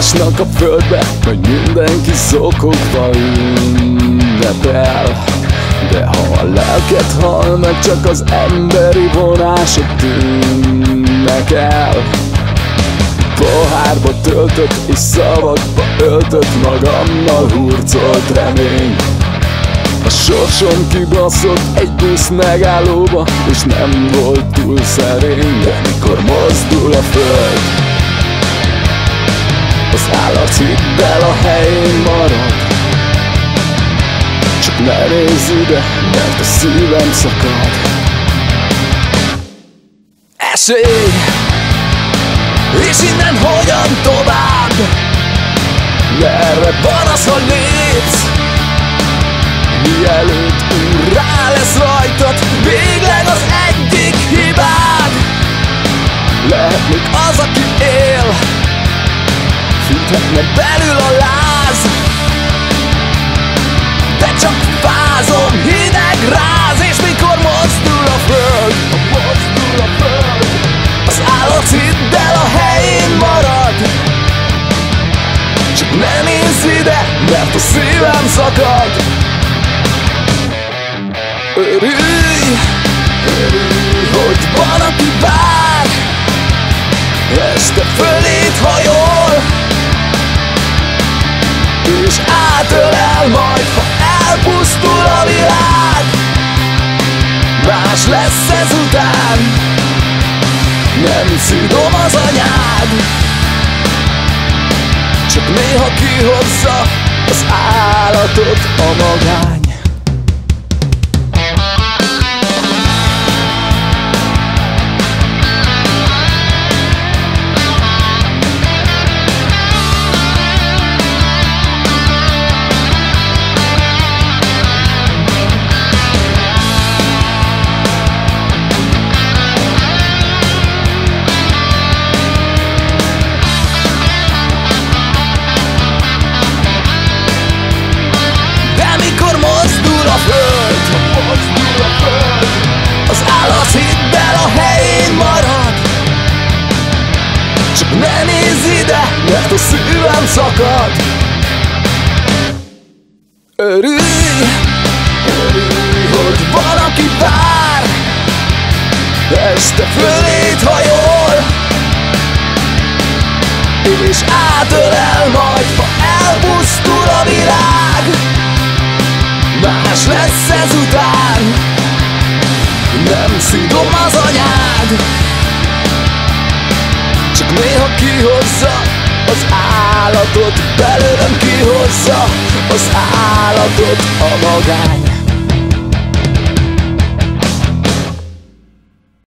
ásnak a földbe, hogy mindenki szokogva ünnepel. De ha a lelket hal meg, csak az emberi vonások tűnnek el. Pohárba töltött és szavakba öltött magammal hurcolt remény. A sorsom kibaszott egy busz megállóba És nem volt túl szerény. De mikor mozdul a föld Az állat hidd el a helyén marad. Csak ne nézz ide, mert a szívem szakad. Esély! És innen hogyan tovább? Merre van az, hogy lépsz. Mielőtt rá lesz rajtad Végleg az egyik hibád. Lehet még az, aki él Fűthetne belül a láz. De csak fázom, hideg ráz És mikor mozdul a föld Mozdul a föld Az állat hidd el a helyén marad. Csak ne nézz ide, mert a szívem szakad. Örülj, örülj, hogy van, aki vár. Este fölét hajol ezután Nem szidom az anyád. Csak néha kihozza az állatot a magány Ne nézz ide, mert a szívem szakad. Örülj, örülj, hogy valaki vár. Este fölét hajol. És átölel majd, ha elpusztul a világ. Más lesz ezután Nem szidom az anyád kihozza az állatot Belőlem kihozza az állatot a magány